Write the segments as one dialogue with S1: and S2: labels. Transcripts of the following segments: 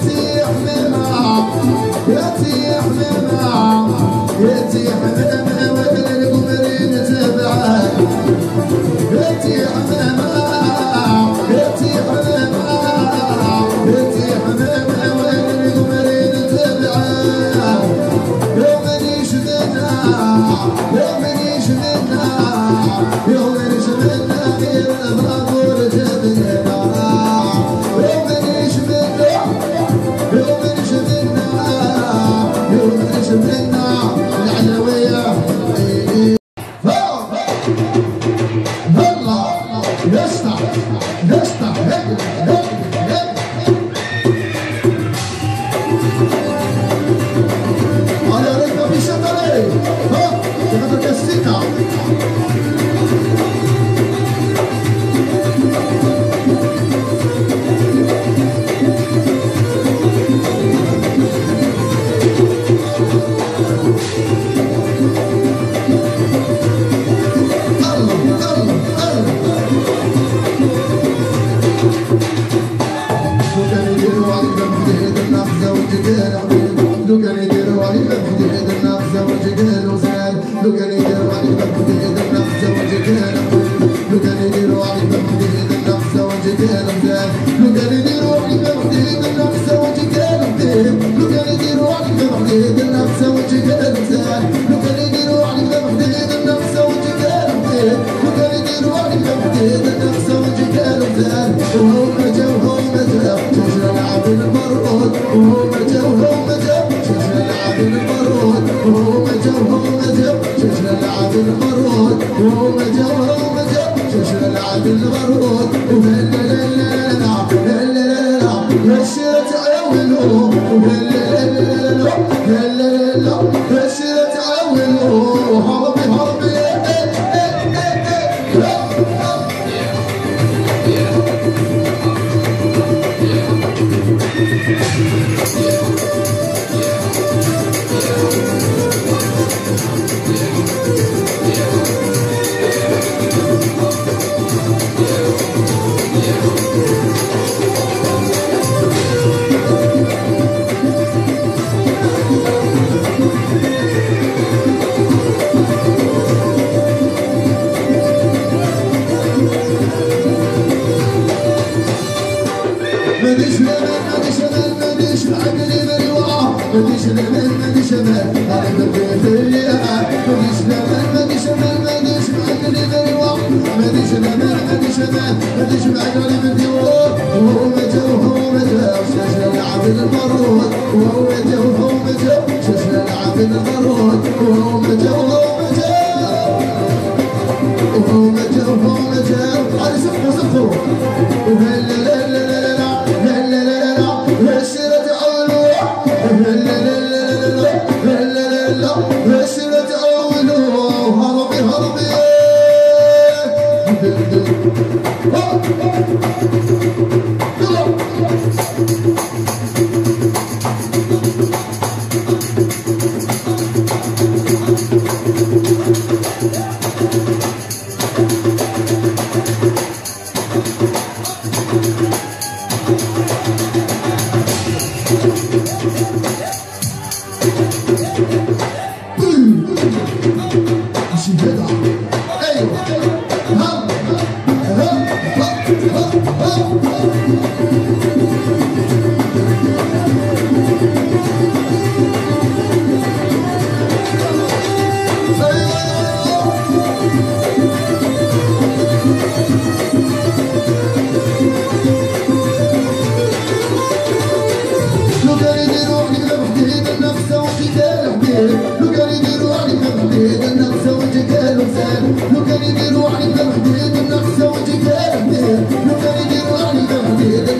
S1: يا تي حميمة يا تي لو كان يديروا عليك بحبك إذا النفس زوجك أنا لو Yeah. مدي شباب مدي شباب مدي شعب لي ملوعة مدي شباب مدي شباب هاي مدي فريعة مدي شباب مدي شباب مدي شعب لي ملوعة مدي شباب مدي شباب مدي شعب لي ملوعة وهو مجا وهو مجا شاشة العبد المرود وهو مجا وهو مجا العبد المرود وهو مجا وهو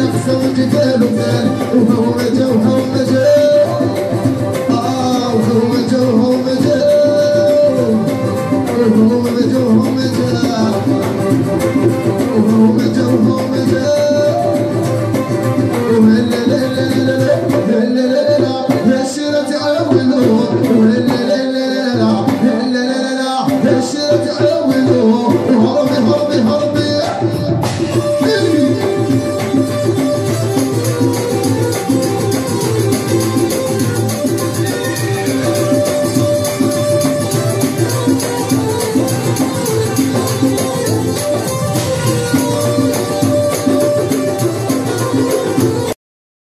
S1: نفسه وجبال ومال. وهو جوها ومجال آه وهو جوها ومجال وهو جوها ومجال وهو جوها ومجال وهلا لا لا لا لا لا لا لا لا الشيرة تعاونوه وهلا لا لا لا لا لا لا لا الشيرة تعاونوه وهرمي هرمي